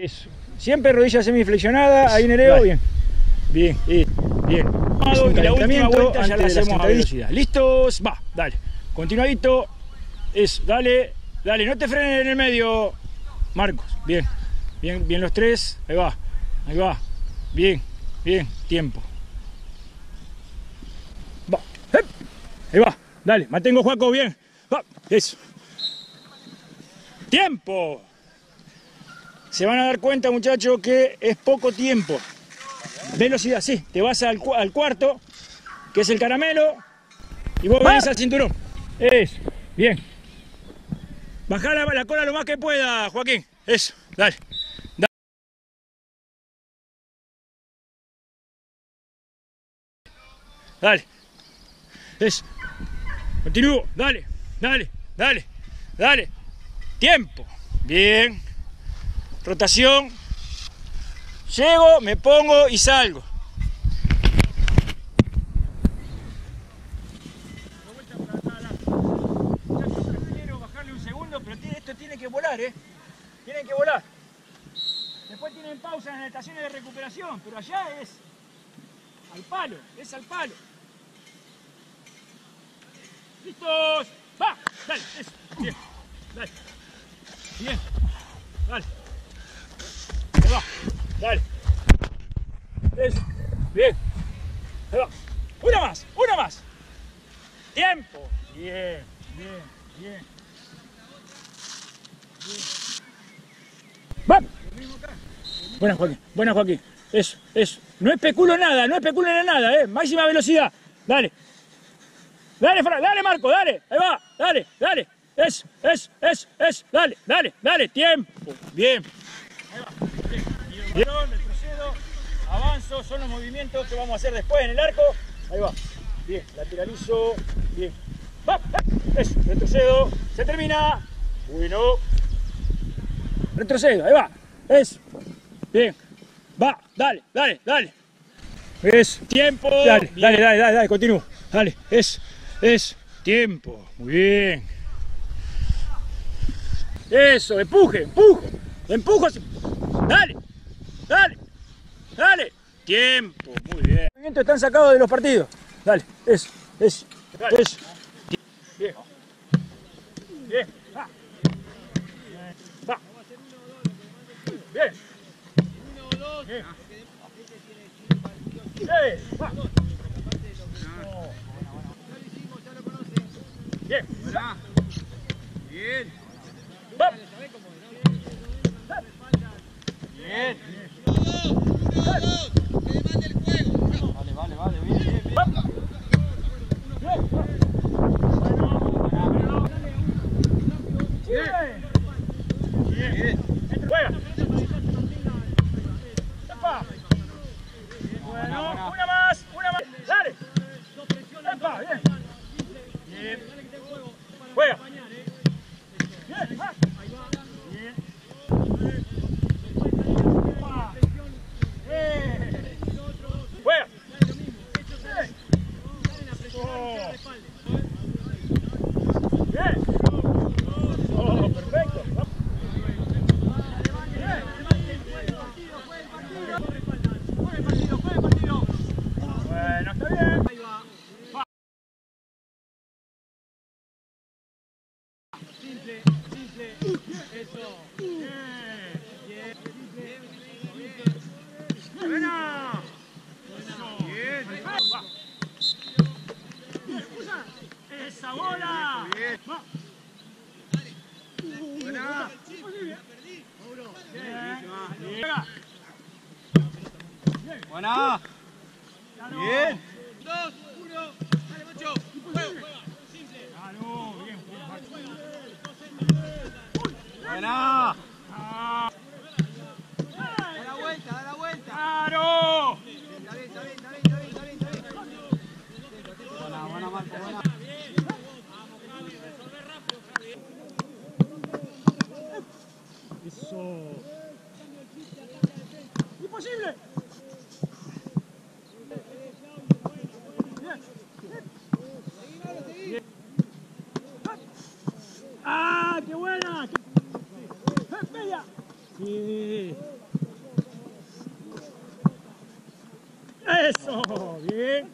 Eso. Siempre rodilla semiflexionada, ahí Nereo, Dale. bien. Bien, eh, bien. Un y la última vuelta ya la hacemos a velocidad. ¿Listos? Va, dale. Continuadito. Eso, dale, dale, no te frenes en el medio, Marcos. Bien, bien, bien los tres. Ahí va, ahí va. Bien, bien, tiempo. Va, ¡ep! ahí va, dale, mantengo Juaco, bien. Va, eso. Tiempo. Se van a dar cuenta, muchachos, que es poco tiempo. Velocidad, sí. Te vas al, cu- al cuarto, que es el caramelo, y vos venís al cinturón. Eso, bien. Bajá la, la cola lo más que pueda, Joaquín. Eso, dale. Da- Dale. Eso. Continúo. Dale, dale, dale, dale. Tiempo. Bien. Rotación. Llego, me pongo y salgo. Esto tiene que volar, ¿eh? Tiene que volar. Después tienen pausas en las estaciones de recuperación, pero allá es al palo, es al palo. ¡Listos! ¡Va! Dale, eso, bien, dale. Bien. Dale. Eso, bien. Ahí va. Una más, una más. Tiempo. Bien, bien, bien. ¡Va! Buena Joaquín, buena Joaquín. Eso, eso. No especulo nada, no especulo nada, eh. Máxima velocidad. Dale. Dale, Fra- dale, Marco, dale. Ahí va, dale, dale. Es, es, es, es. Dale, dale, dale. Tiempo. Bien. Bien. Bien. retrocedo, avanzo. Son los movimientos que vamos a hacer después en el arco. Ahí va. Bien, lateralizo. Bien. Va, va. Eso, retrocedo. Se termina. Bueno. Retrocedo, ahí va. Eso. Bien. Va, dale, dale, dale. Es tiempo. Dale, Bien. dale, dale, dale, dale, continúo. Dale, es, es tiempo. Muy bien. Eso, empuje, empujo. Empujo así. Dale, dale, dale. Tiempo, muy bien. Los movimientos están sacados de los partidos. Dale, eso, eso, eso. Bien. Bien. Va. Va. Bien. Bien. ¡Eh! ¡Va! Bien. Bien. ¡Va! Bien. Bien, bien, bien. ¡Va! Bien. Bien. Bien. Juega. ¡Epa! Bueno, una más, una más. Dale. ¡Epa! Bien. Bien. Juega. Bien. va. Bien. Epa. Eh. Juega. Bien. Oh. Bien. Oh, perfecto. Bien. Bueno, está bien. Va. Bien. Buena. Bien. Va. Esa bola. Va. Buena. Bien. Bien. Buena. Bien. Ah, no, bien. Buena. Ah, Da la vuelta, da la vuelta. claro. Bien, está bien, está bien, está bien, está bien, está bien. Buena, buena, Marco, buena. posible. ¡Ah, qué buena! ¡Es bella! ¡Eso! ¡Bien!